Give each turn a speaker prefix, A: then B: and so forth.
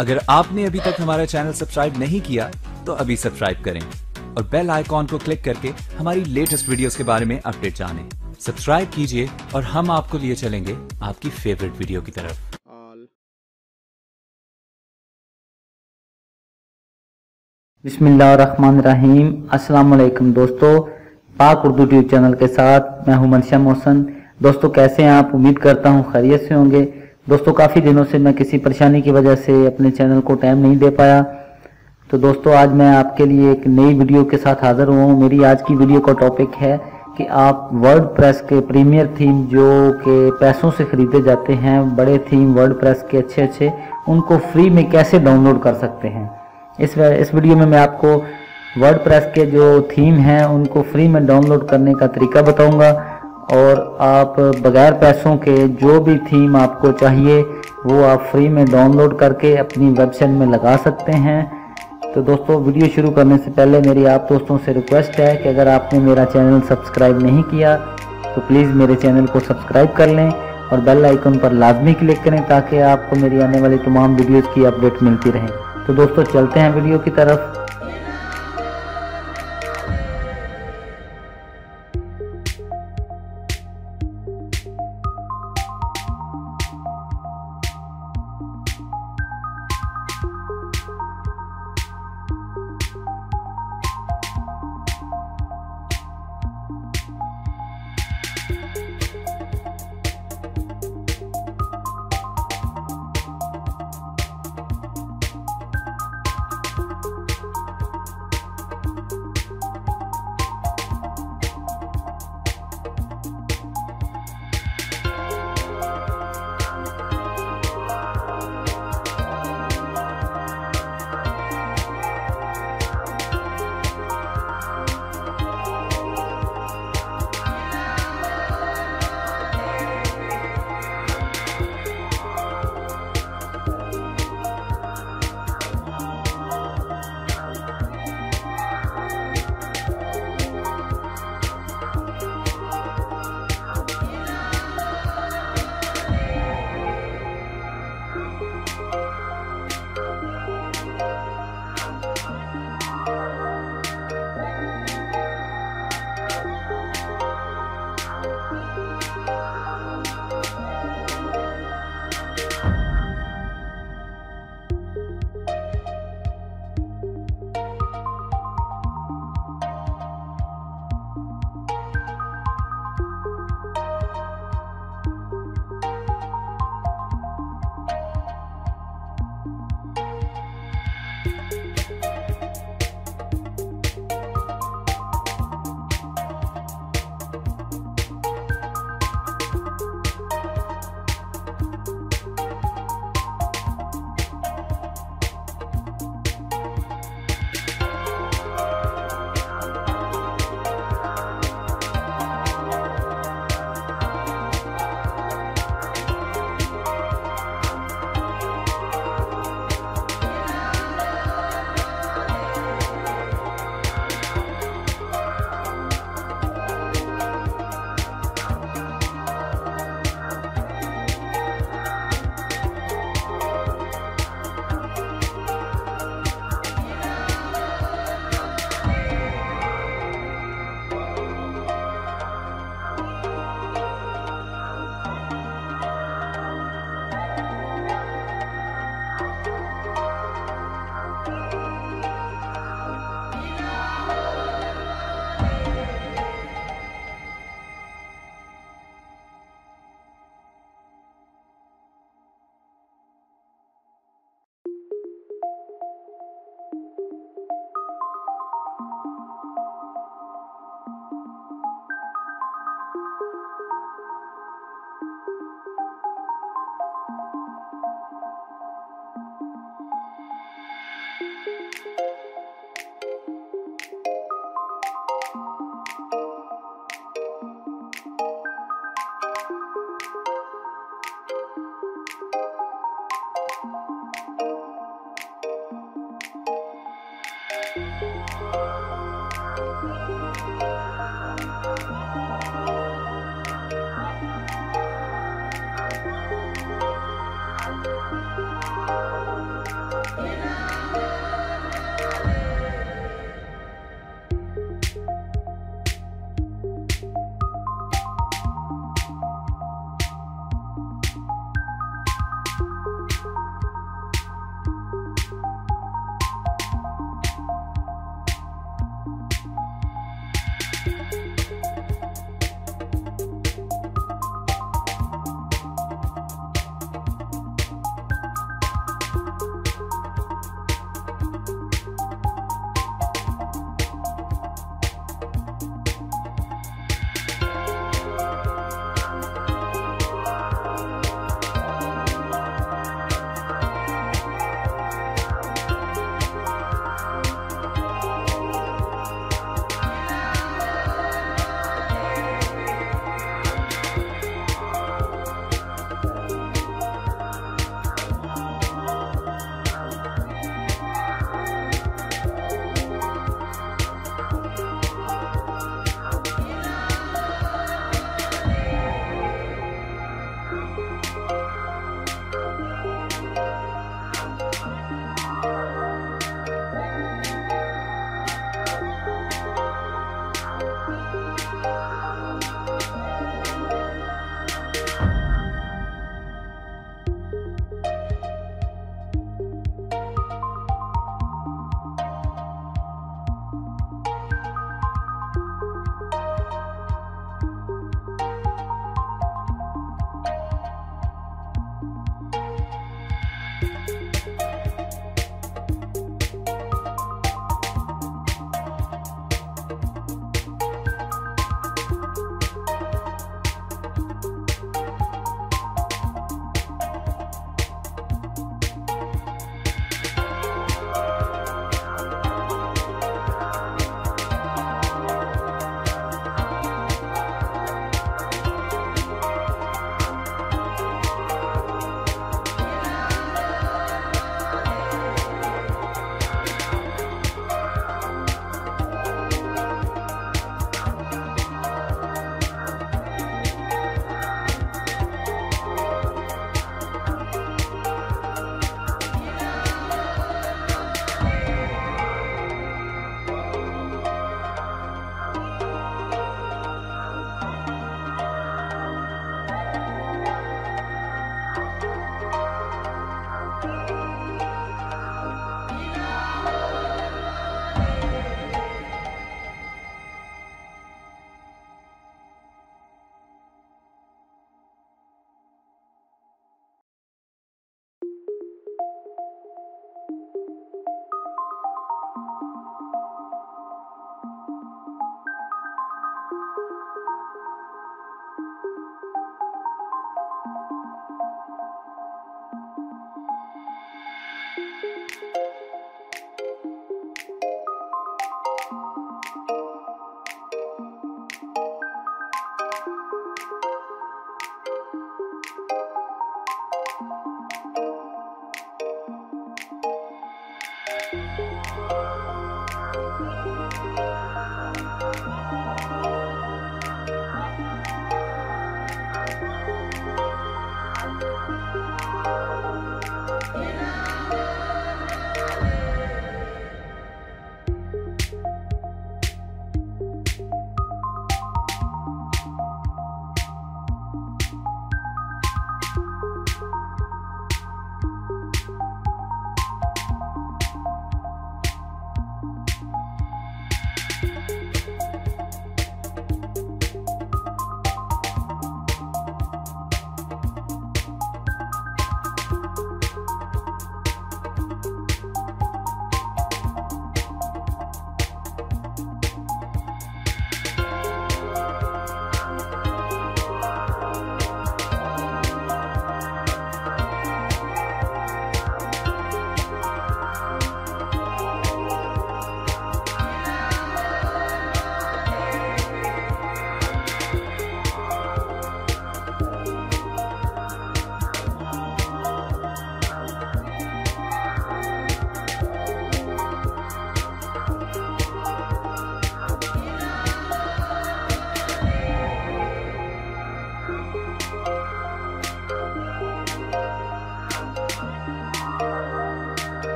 A: अगर आपने अभी तक हमारा चैनल सब्सक्राइब नहीं किया तो अभी सब्सक्राइब करें और बेल आइकॉन को क्लिक करके हमारी लेटेस्ट वीडियोस के बारे में अपडेट जानें। सब्सक्राइब कीजिए और हम आपको लिए चलेंगे आपकी फेवरेट वीडियो की तरफ़।
B: बिस्मिल्लाहिर्रहमानिर्रहीम। अस्सलाम वालेकुम दोस्तों। पाक उर्दू ट्यूब चैनल के साथ मैं हूँ मनशा मोहसन। दोस्तों, कैसे हैं आप? उम्मीद करता हूँ खैरियत से होंगे। दोस्तों, काफ़ी दिनों से मैं किसी परेशानी की वजह से अपने चैनल को टाइम नहीं दे पाया। तो दोस्तों, आज मैं आपके लिए एक नई वीडियो के साथ हाजिर हुआ हूँ। मेरी आज की वीडियो का टॉपिक है कि आप वर्ड प्रेस के प्रीमियर थीम जो कि पैसों से ख़रीदे जाते हैं, बड़े थीम वर्ड प्रेस के अच्छे अच्छे उनको फ्री में कैसे डाउनलोड कर सकते हैं? इस इस वीडियो में मैं आपको वर्ड प्रेस के जो थीम हैं, उनको फ्री में डाउनलोड करने का तरीका बताऊँगा। और आप बगैर पैसों के जो भी थीम आपको चाहिए, वो आप फ्री में डाउनलोड करके अपनी वेबसाइट में लगा सकते हैं। तो दोस्तों वीडियो शुरू करने से पहले मेरी आप दोस्तों से रिक्वेस्ट है कि अगर आपने मेरा चैनल सब्सक्राइब नहीं किया तो प्लीज़ मेरे चैनल को सब्सक्राइब कर लें और बेल आइकन पर लाजमी क्लिक करें ताकि आपको मेरी आने वाली तमाम वीडियोज़ की अपडेट मिलती रहे। तो दोस्तों, चलते हैं वीडियो की तरफ़। Thank you.